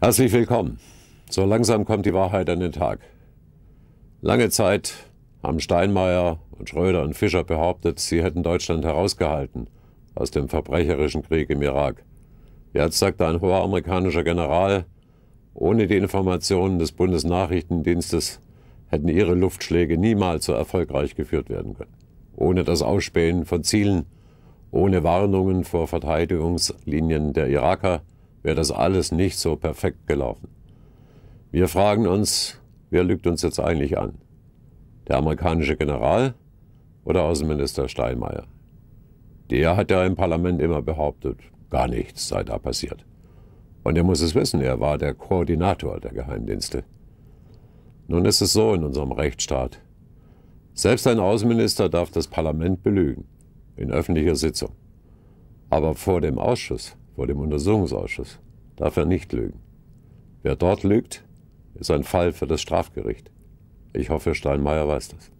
Herzlich willkommen. So langsam kommt die Wahrheit an den Tag. Lange Zeit haben Steinmeier und Schröder und Fischer behauptet, sie hätten Deutschland herausgehalten aus dem verbrecherischen Krieg im Irak. Jetzt sagt ein hoher amerikanischer General, ohne die Informationen des Bundesnachrichtendienstes hätten ihre Luftschläge niemals so erfolgreich geführt werden können. Ohne das Ausspähen von Zielen, ohne Warnungen vor Verteidigungslinien der Iraker, wäre das alles nicht so perfekt gelaufen. Wir fragen uns, wer lügt uns jetzt eigentlich an? Der amerikanische General oder Außenminister Steinmeier? Der hat ja im Parlament immer behauptet, gar nichts sei da passiert. Und er muss es wissen, er war der Koordinator der Geheimdienste. Nun ist es so in unserem Rechtsstaat. Selbst ein Außenminister darf das Parlament belügen, in öffentlicher Sitzung. Aber vor dem Ausschuss vor dem Untersuchungsausschuss darf er nicht lügen. Wer dort lügt, ist ein Fall für das Strafgericht. Ich hoffe, Steinmeier weiß das.